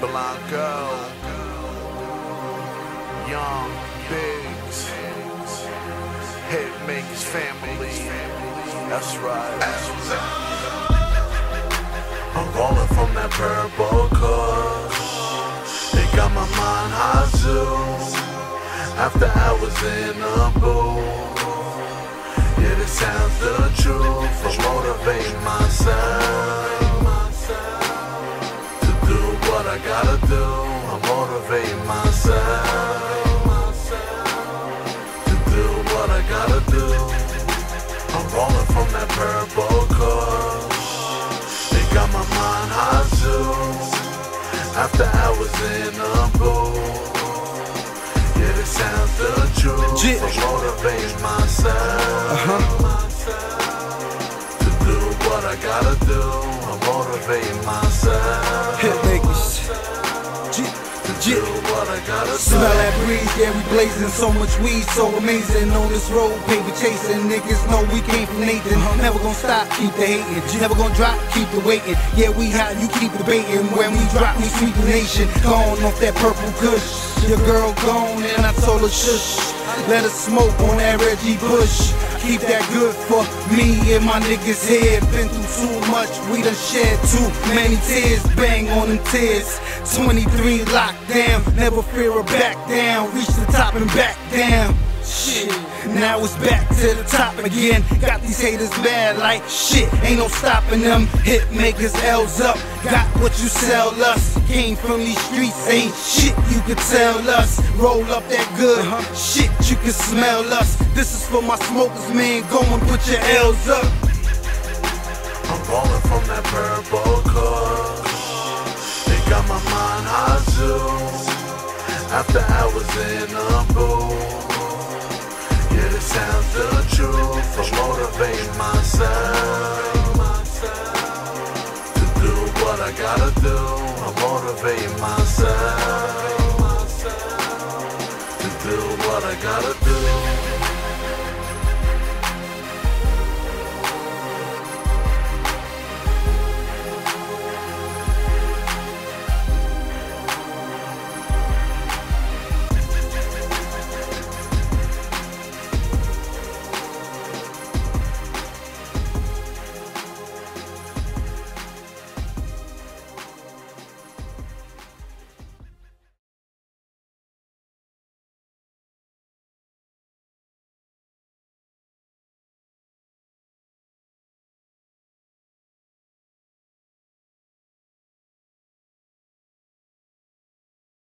Blanco, Young Biggs, Hitmakers family. That's right. I'm rolling from that purple kush. They got my mind high zoo. After hours in a booth. Yeah, this sounds the what I gotta do. I motivate myself to do what I gotta do. I'm rolling from that purple kush. They got my mind high zoo. After hours in a booth. Yeah, this sounds the truth. Yeah. I motivate myself uh-huh. to do what I gotta do. I motivate myself Gotta Smell that breeze, yeah, we blazing so much weed, so amazing on this road, paper chasing. Niggas know we came from Nathan. Never gonna stop, keep the hating. Never gonna drop, keep the waiting. Yeah, we hot, you keep debating. When we drop, we sweep the nation. Gone off that purple kush. Your girl gone, and I told her shush. Let her smoke on that Reggie Bush. Keep that good for me and my niggas here. Been through too much, we done shed too many tears. Bang on them tears. 23 locked down, never fear a back down. Reach the top and back down. Shit, now it's back to the top again. Got these haters mad like shit, ain't no stopping them. Hit makers L's up, got what you sell us. Came from these streets, ain't shit you could tell us. Roll up that good, shit you can smell us. This is for my smokers, man. Go and put your L's up. I'm rolling from that purple kush. They got my mind high zoo. After hours in a booth. The truth. I motivate myself to do what I gotta do. I motivate